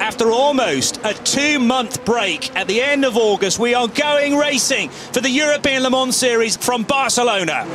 After almost a two-month break at the end of August, we are going racing for the European Le Mans Series from Barcelona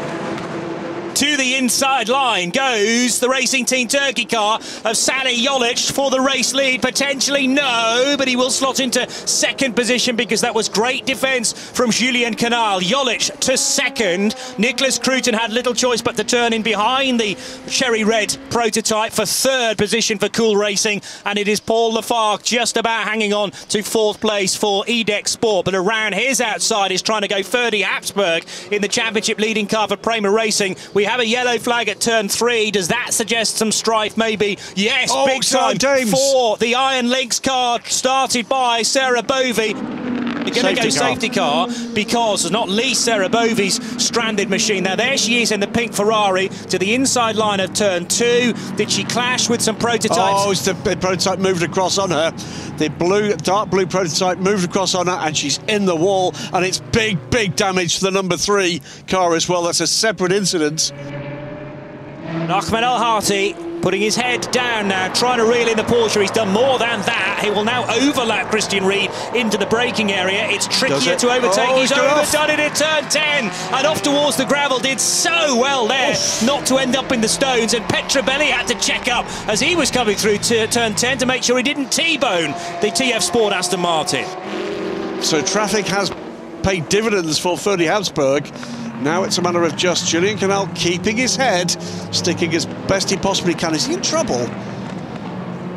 to the inside line goes the Racing Team Turkey car of Salih Yoluç for the race lead. Potentially no, but he will slot into second position because that was great defence from Julien Canal. Yoluç to second. Nicholas Krütten had little choice but to turn in behind the cherry red prototype for third position for Cool Racing. And it is Paul Lafargue just about hanging on to fourth place for IDEC Sport. But around his outside is trying to go Ferdy Habsburg in the championship leading car for Prema Racing. We have a yellow flag at turn three. Does that suggest some strife? Maybe. Yes, oh, big time Dames. for the Iron Lynx car started by Sarah Bovy. They're going to go car. safety car because not least Sarah Bovy's stranded machine. Now there she is in the pink Ferrari to the inside line of turn two. Did she clash with some prototypes? Oh, the, the prototype moved across on her. The blue, dark blue prototype moved across on her and she's in the wall and it's big, big damage to the number three car as well. That's a separate incident. Ahmed El Harthy putting his head down now, trying to reel in the Porsche. He's done more than that. He will now overlap Christian Ried into the braking area. It's trickier it? to overtake. Oh, he's, overdone it at turn 10 and off towards the gravel. Did so well there Oof. not to end up in the stones. And Petrobelli had to check up as he was coming through to turn 10 to make sure he didn't T-bone the TF Sport Aston Martin. So traffic has paid dividends for Ferdy Habsburg. Now it's a matter of just Julien Canal keeping his head, sticking as best he possibly can. Is he in trouble?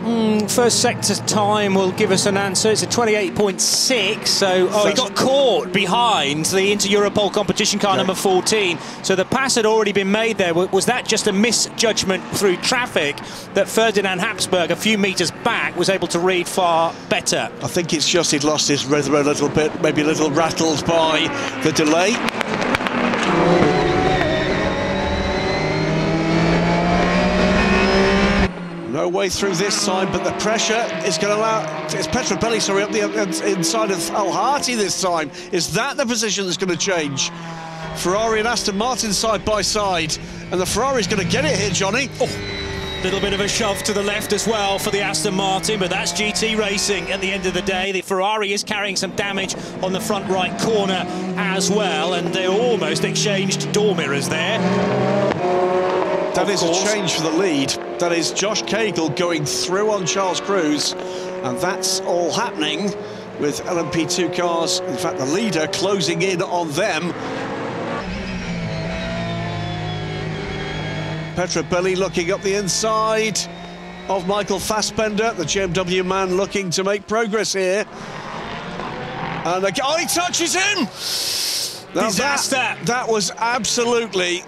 Mm, first sector time will give us an answer. It's a 28.6. So, oh, he got caught behind the Inter Europol competition car okay. number 14. So the pass had already been made there. Was that just a misjudgment through traffic that Ferdinand Habsburg, a few metres back, was able to read far better? I think it's just he'd lost his rhythm a little bit, maybe a little rattled by the delay. Way through this time, but the pressure is going to allow... It's Petrobelli, sorry, up the inside of El Harthy this time. Is that the position that's going to change? Ferrari and Aston Martin side by side. And the Ferrari's going to get it here, Johnny. Oh. Little bit of a shove to the left as well for the Aston Martin, but that's GT racing at the end of the day. The Ferrari is carrying some damage on the front right corner as well, and they almost exchanged door mirrors there. That is a change for the lead. That is Josh Caygill going through on Charles Crews, and that's all happening with LMP2 cars, in fact the leader closing in on them Petrobelli looking up the inside of Michael Fassbender, the JMW man looking to make progress here. And the, oh, he touches him! Now Disaster! That, that was absolutely,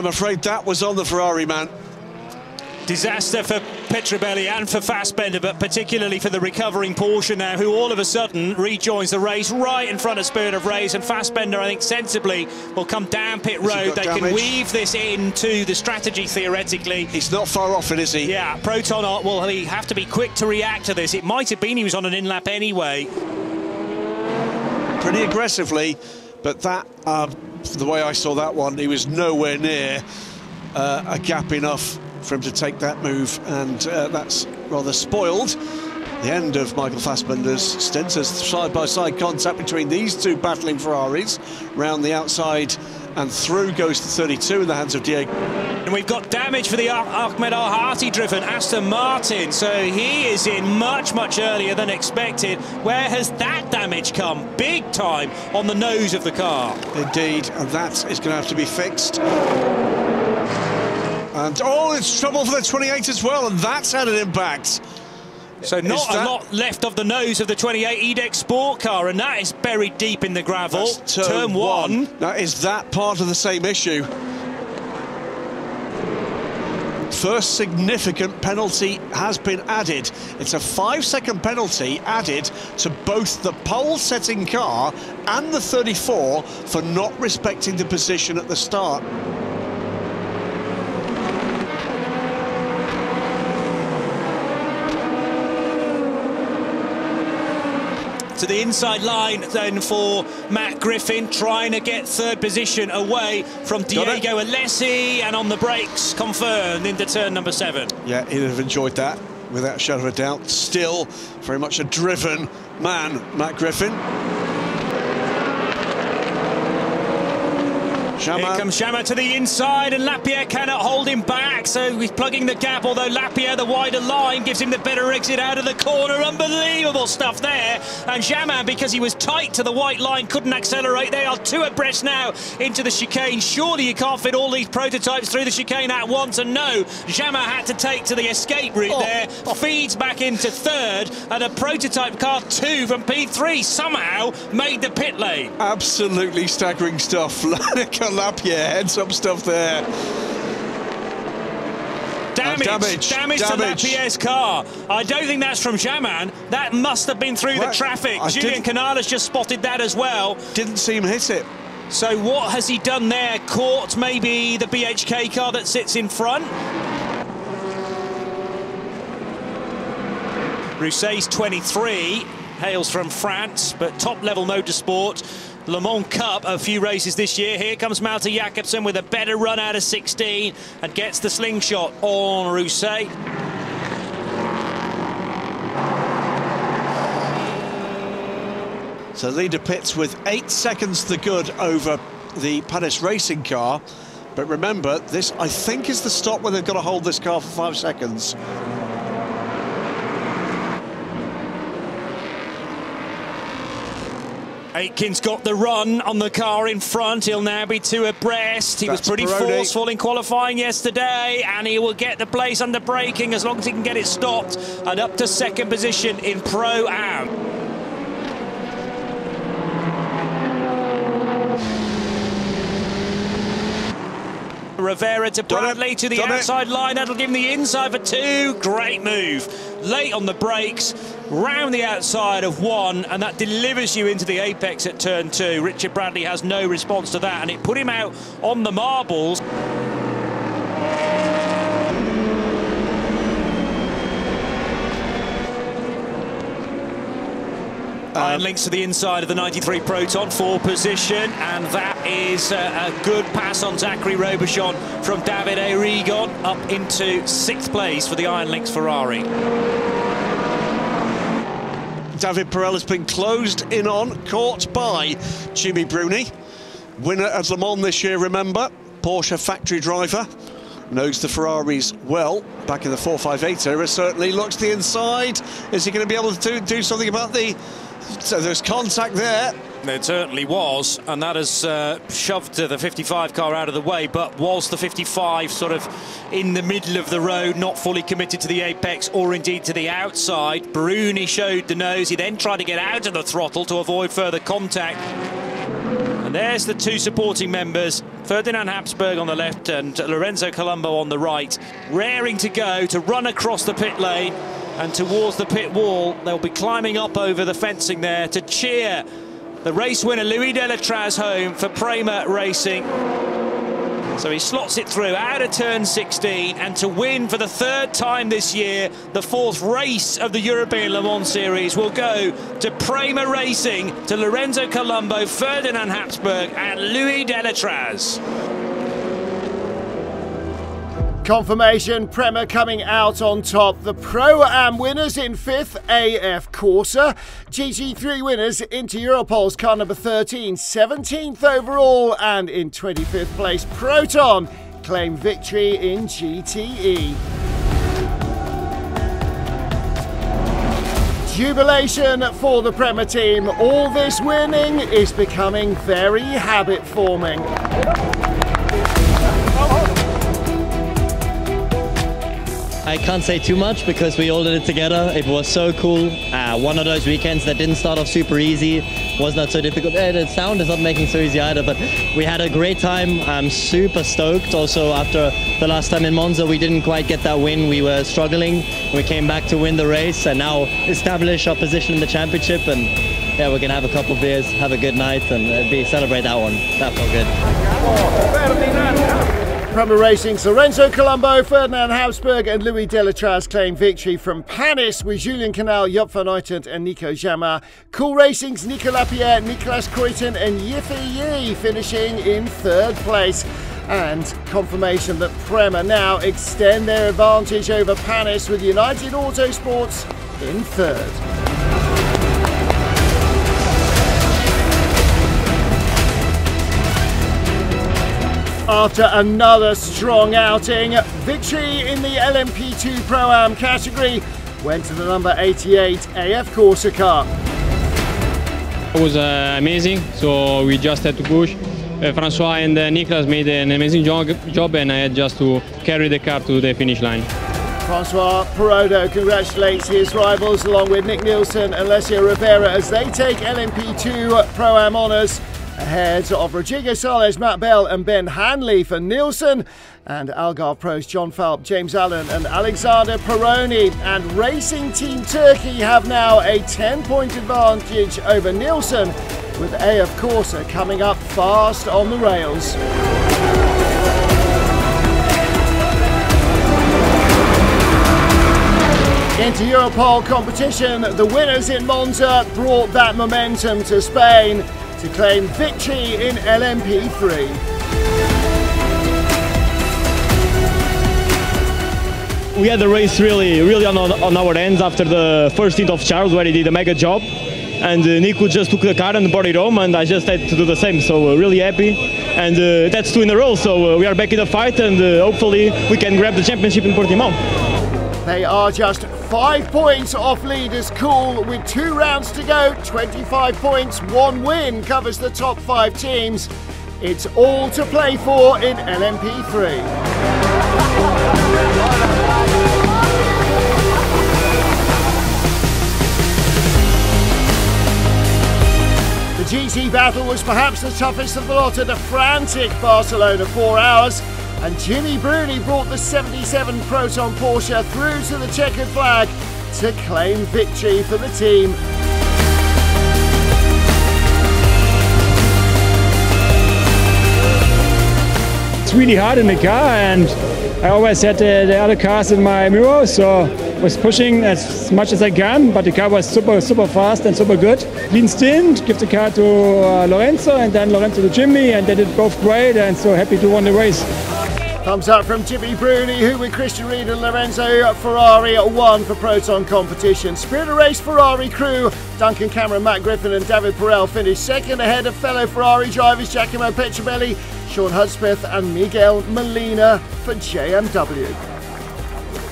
I'm afraid that was on the Ferrari man. Disaster for Petrobelli and for Fassbender, but particularly for the recovering Porsche now, who all of a sudden rejoins the race right in front of Spirit of Race. And Fassbender, I think, sensibly will come down pit road. They damage? can weave this into the strategy theoretically. He's not far off it, is he? Yeah, Proton will he have to be quick to react to this. It might have been he was on an in lap anyway. Pretty aggressively, but that, uh, the way I saw that one, he was nowhere near uh, a gap enough for him to take that move, and uh, that's rather spoiled. The end of Michael Fassbender's stint as side-by-side -side contact between these two battling Ferraris. Round the outside and through goes to 32 in the hands of Diego. And we've got damage for the Ahmed Al Harthy driven Aston Martin, so he is in much, much earlier than expected. Where has that damage come? Big time on the nose of the car. Indeed, and that is going to have to be fixed. And oh, it's trouble for the 28 as well, and that's had an impact. So not that... a lot left of the nose of the 28 IDEC Sport car, and that is buried deep in the gravel. Turn, turn one. one. Now, is that part of the same issue? First significant penalty has been added. It's a five-second penalty added to both the pole-setting car and the 34 for not respecting the position at the start. To the inside line then for Matt Griffin, trying to get third position away from Diego Alessi, and on the brakes, confirmed into turn number seven. Yeah, he'd have enjoyed that without a shadow of a doubt. Still very much a driven man, Matt Griffin. Here comes Jamin to the inside, and Lapierre cannot hold him back, so he's plugging the gap, although Lapierre, the wider line, gives him the better exit out of the corner. Unbelievable stuff there. And Jamin, because he was tight to the white line, couldn't accelerate. They are two abreast now into the chicane. Surely you can't fit all these prototypes through the chicane at once, and no, Jamin had to take to the escape route oh. there, feeds back into third, and a prototype car two from P3 somehow made the pit lane. Absolutely staggering stuff. Lapierre had some stuff there. Damage, damage, damage, damage, to Lapierre's car. I don't think that's from Jamin. That must have been through the traffic. I Julian Canales just spotted that as well. Didn't see him hit it. So what has he done there? Caught maybe the BHK car that sits in front? Rousset's 23, hails from France, but top-level motorsport. Le Mans Cup a few races this year. Here comes Malte Jakobsen with a better run out of 16 and gets the slingshot on Rousset. So leader pits with eight seconds the good over the Panis racing car. But remember, this, I think, is the stop where they've got to hold this car for five seconds. Aitken's got the run on the car in front. He'll now be two abreast. He That's was pretty forceful in qualifying yesterday, and he will get the place under braking as long as he can get it stopped. And up to second position in Pro Am. Rovera to Bradley to the outside line. That'll give him the inside for two. Great move. Late on the brakes, round the outside of one, and that delivers you into the apex at turn two. Richard Bradley has no response to that, and it put him out on the marbles. Iron Lynx to the inside of the 93 Proton for position, and that is a, a good pass on Zachary Robichon from Davide Rigon up into sixth place for the Iron Lynx Ferrari. David Perel has been closed in on, caught by Jimmy Bruni. Winner at Le Mans this year, remember, Porsche factory driver knows the Ferraris well back in the 458 era. Certainly looks the inside. Is he going to be able to do, do something about the so there's contact there. It certainly was, and that has uh, shoved the 55 car out of the way. But was the 55 sort of in the middle of the road, not fully committed to the apex or indeed to the outside? Bruni showed the nose. He then tried to get out of the throttle to avoid further contact. And there's the two supporting members, Ferdinand Habsburg on the left and Lorenzo Colombo on the right, raring to go to run across the pit lane and towards the pit wall. They'll be climbing up over the fencing there to cheer the race winner Louis Delétraz home for Prema Racing. So he slots it through out of turn 16 and to win for the third time this year, the fourth race of the European Le Mans Series will go to Prema Racing, to Lorenzo Colombo, Ferdinand Habsburg and Louis Delétraz. Confirmation, Prema coming out on top. The Pro-Am winners in 5th, AF Corse. GT3 winners Inter Europol's car number 13, 17th overall, and in 25th place, Proton claim victory in GTE. Jubilation for the Prema team. All this winning is becoming very habit forming. I can't say too much because we all did it together. It was so cool. Uh, one of those weekends that didn't start off super easy, was not so difficult. Uh, the sound is not making so easy either, but we had a great time. I'm super stoked. Also, after the last time in Monza, we didn't quite get that win. We were struggling. We came back to win the race and now establish our position in the championship. And yeah, we're gonna have a couple beers, have a good night, and uh, be celebrate that one. That felt good. Prema Racing's Lorenzo Colombo, Ferdinand Habsburg, and Louis Delétraz claim victory from Panis with Julien Canal, Job van Uitert, and Nico Jamin. Cool Racing's Nicolas Lapierre, Nicolas Krütten, and Yifei Ye finishing in third place. And confirmation that Prema now extend their advantage over Panis with United Autosports in third. After another strong outing. Victory in the LMP2 Pro-Am category went to the number 88 AF Corse car. It was uh, amazing, so we just had to push. Uh, Francois and uh, Niklas made an amazing job, job and I had just to carry the car to the finish line. Francois Perrodo congratulates his rivals along with Nick Nielsen and Alessio Rovera as they take LMP2 Pro-Am honours ahead of Rodrigo Sales, Matt Bell and Ben Hanley for Nielsen and Algarve Pros John Falb, James Allen and Alexander Peroni. And Racing Team Turkey have now a 10 point advantage over Nielsen with AF Corse coming up fast on the rails. Inter Europol competition, the winners in Monza brought that momentum to Spain to claim victory in LMP3. We had the race really, really on, on our ends after the first stint of Charles, where he did a mega job. And uh, Nico just took the car and brought it home, and I just had to do the same. So uh, really happy, and uh, that's two in a row. So uh, we are back in the fight, and uh, hopefully we can grab the championship in Portimao. They are just five points off leaders. Cool with two rounds to go. 25 points one win covers the top five teams. It's all to play for in lmp3 The GT battle was perhaps the toughest of the lot at a frantic Barcelona four hours and Jimmy Bruni brought the 77 Proton Porsche through to the checkered flag to claim victory for the team. It's really hard in the car and I always had the, the other cars in my mirror so was pushing as much as I can but the car was super super fast and super good. Clean stint, give the car to uh, Lorenzo and then Lorenzo to Jimmy and they did both great and so happy to win the race. Thumbs up from Jimmy Bruni, who with Christian Ried and Lorenzo Ferrari won for Proton competition. Spirit of Race Ferrari crew, Duncan Cameron, Matt Griffin and David Perel finished second ahead of fellow Ferrari drivers Giacomo Petrobelli, Sean Hudspeth and Miguel Molina for JMW.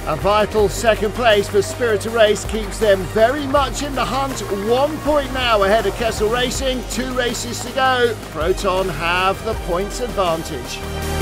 A vital second place for Spirit of Race keeps them very much in the hunt. One point now ahead of Kessel Racing. Two races to go. Proton have the points advantage.